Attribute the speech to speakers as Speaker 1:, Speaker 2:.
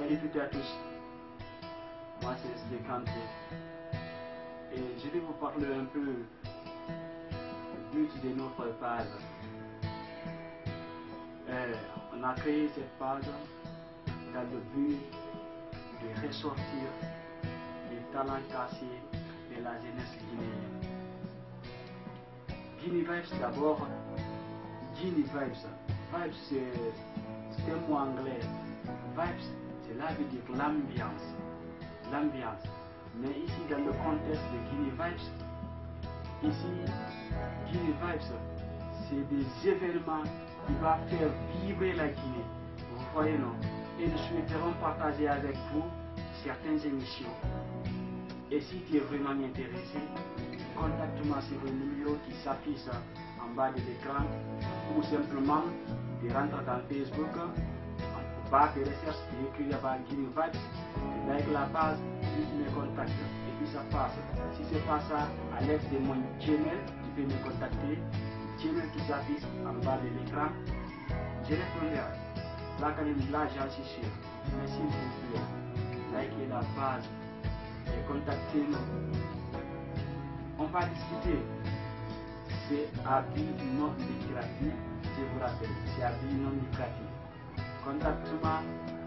Speaker 1: Salut à tous. Moi c'est Kanté. Et je vais vous parler un peu du but de notre page. Euh, on a créé cette page dans le but de ressortir les talents cachés de la jeunesse guinéenne. Guinea Vibes d'abord. Guinea Vibes. Vibes c'est un mot anglais. Vibes, cela veut dire l'ambiance. L'ambiance. Mais ici, dans le contexte de Guinea Vibes, ici, Guinea Vibes, c'est des événements qui vont faire vibrer la Guinée. Vous voyez, non? Et nous souhaiterons partager avec vous certaines émissions. Et si tu es vraiment intéressé, contacte-moi sur le numéro qui s'affiche en bas de l'écran ou simplement tu rentres dans Facebook, en bas de recherche, tu écris là-bas Guinea Vibes, tu likes la tu me contactes. Et puis ça passe. Si c'est pas ça, à l'aide de mon Gmail, tu peux me contacter. Gmail qui s'affiche en bas de l'écran. Je répondrai. Là, quand même, là, j'en suis sûr. Vous plaît, likez la page et contactez-nous. On va discuter. C'est à but non lucratif, je vous rappelle, c'est à but non lucratif. Contacte-moi, je te répondrai.